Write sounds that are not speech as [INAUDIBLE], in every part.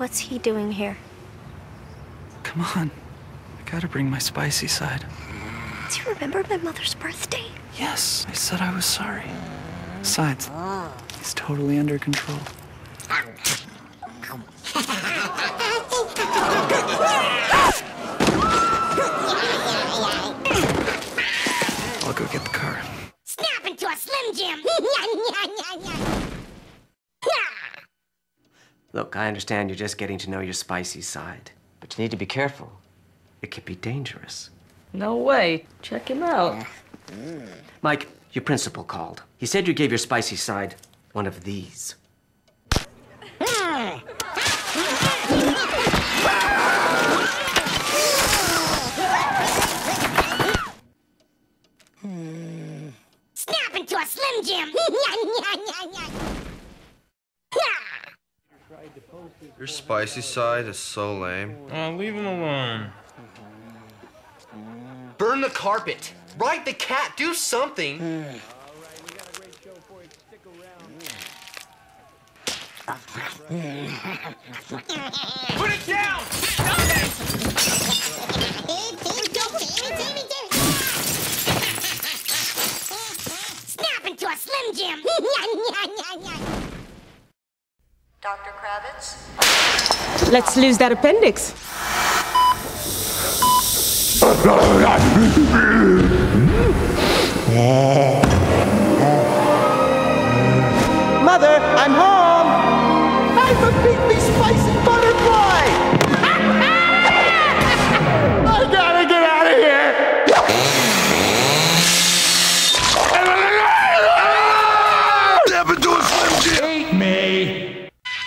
What's he doing here? Come on. I gotta bring my spicy side. Do you remember my mother's birthday? Yes, I said I was sorry. Besides, he's totally under control. [LAUGHS] I understand you're just getting to know your spicy side, but you need to be careful. It could be dangerous. No way. Check him out. Mike, your principal called. He said you gave your spicy side one of these. Snap into a Slim Jim! [LAUGHS] Your spicy side is so lame. Oh, leave him alone. Burn the carpet. Ride the cat. Do something. Hmm. Put it down! Let's lose that appendix. Mother, I'm home! I'm a big, big spicy butterfly!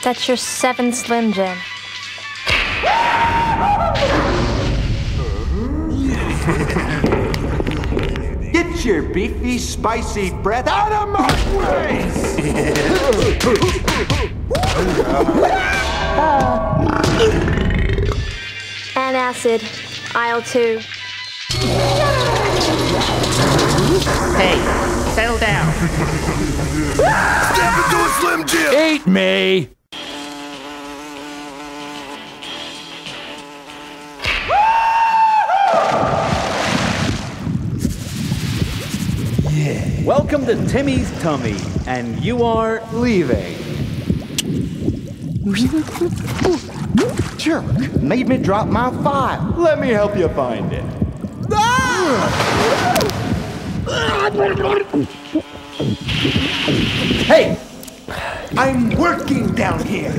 That's your seven Slim Jim. Get your beefy, spicy breath out of my way! And acid. Aisle two. Hey, settle down. Step into a Slim Jim! Eat me! Welcome to Timmy's Tummy, and you are leaving. Jerk made me drop my file. Let me help you find it. Hey! I'm working down here!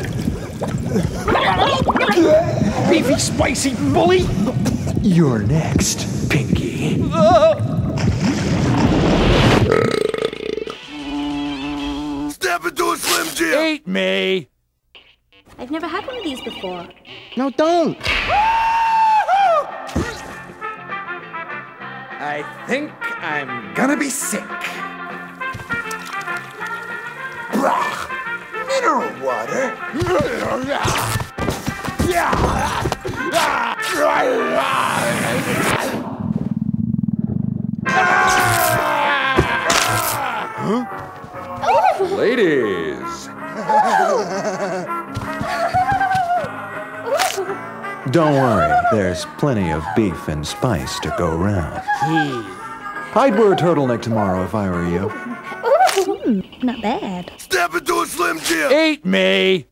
Beefy, spicy bully! You're next, Pinky. Uh, Eat me! I've never had one of these before. No, don't! I think I'm gonna be sick. Blah! Mineral water? Ladies, don't worry, there's plenty of beef and spice to go round. I'd wear a turtleneck tomorrow if I were you. Hmm, not bad. Step into a Slim Jim! Eat me!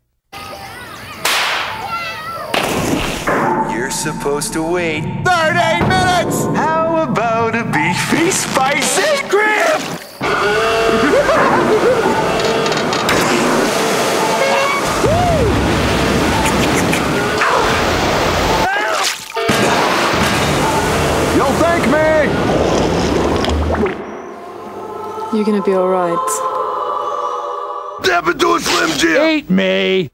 You're supposed to wait. 30 minutes! How about a beefy spicy grip? You're gonna be alright. Step into a Slim Jim! Eat me!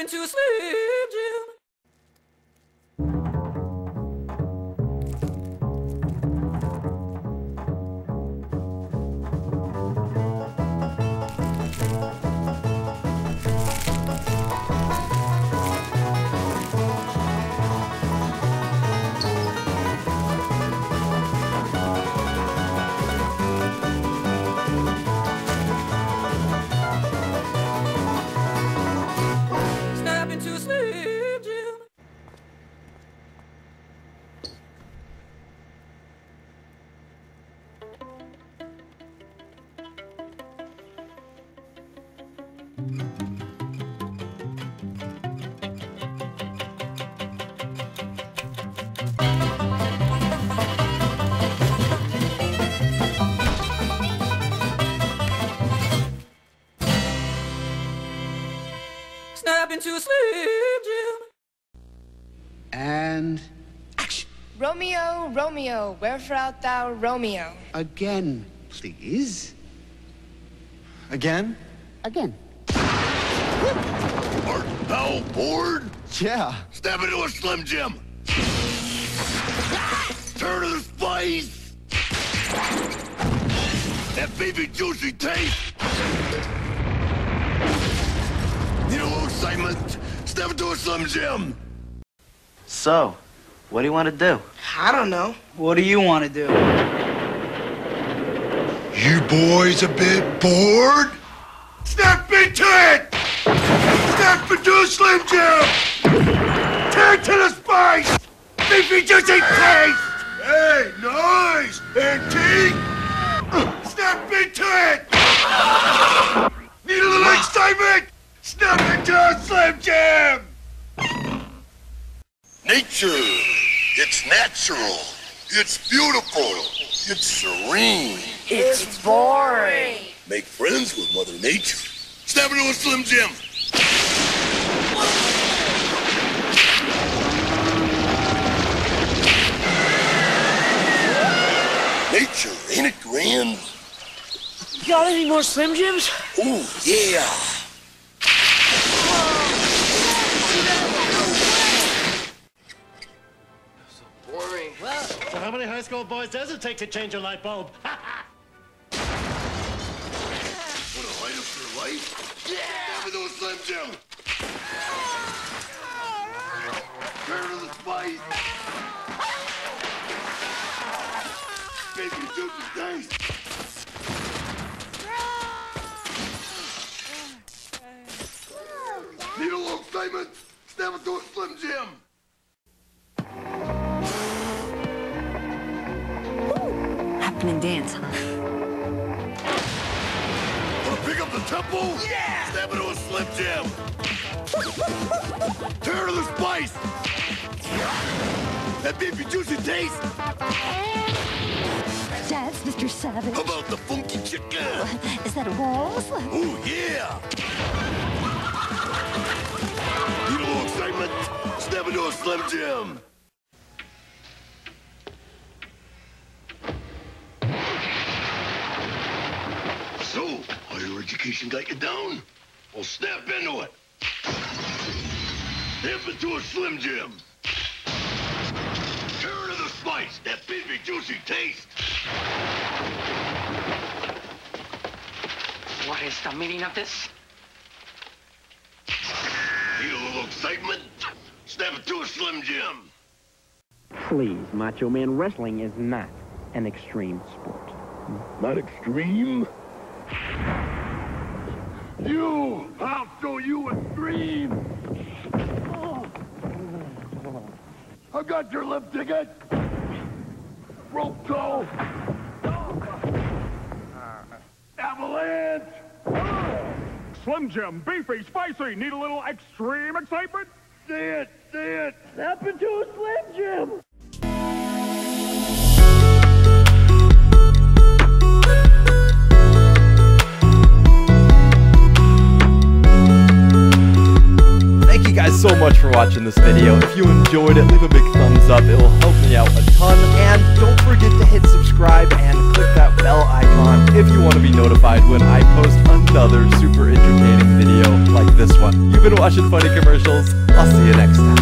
Into Slim Snap into a Slim Jim. And Romeo, Romeo, wherefore art thou, Romeo? again, please. Again? Again. Art thou bored? Yeah. Step into a Slim Jim. Turn to the spice. That baby juicy taste. Need a little excitement? Step into a Slim Jim. So, what do you want to do? I don't know. What do you want to do? You boys a bit bored? Step into it! Step into a Slim Jim! Turn to the spice! Beefy juicy taste! Hey, nice! Antique! Step into it! Need a little excitement? Step into a Slim Jim! Nature. It's natural. It's beautiful. It's serene. It's boring. Make friends with Mother Nature. Step into a Slim Jim. Nature, ain't it grand? Got any more Slim Jims? Oh, yeah. So Boring. Well, so how many high school boys does it take to change a light bulb? Your life? Yeah! Step into a Slim Jim. Turn to the spice. Baby, juicy taste. Need a little excitement? Step into a Slim Jim. Happening dance, huh? Want to pick up the tempo? Yeah! Step into a Slim Jim. Turn to the spice. That beefy juicy taste. That's Mr. Savage. How about the funky chicken? Is that a walrus? Oh, yeah! Need a little excitement? Step into a Slim Jim. So, higher education got you down? Well, snap into it. Step into a Slim Jim. Turn to the spice, that beefy juicy taste. What is the meaning of this? Need a little excitement? Step into a Slim Jim. Please, Macho Man, wrestling is not an extreme sport. Not extreme? You! I'll show you extreme! Oh. I've got your lift ticket! Rope tow! Uh, avalanche! Slim Jim, beefy, spicy. Need a little extreme excitement? See it! See it! Step into a Slim Jim. So much for watching this video. If you enjoyed it, leave a big thumbs up. It will help me out a ton. And don't forget to hit subscribe and click that bell icon if you want to be notified when I post another super entertaining video like this one. You've been watching Funny Commercials. I'll see you next time.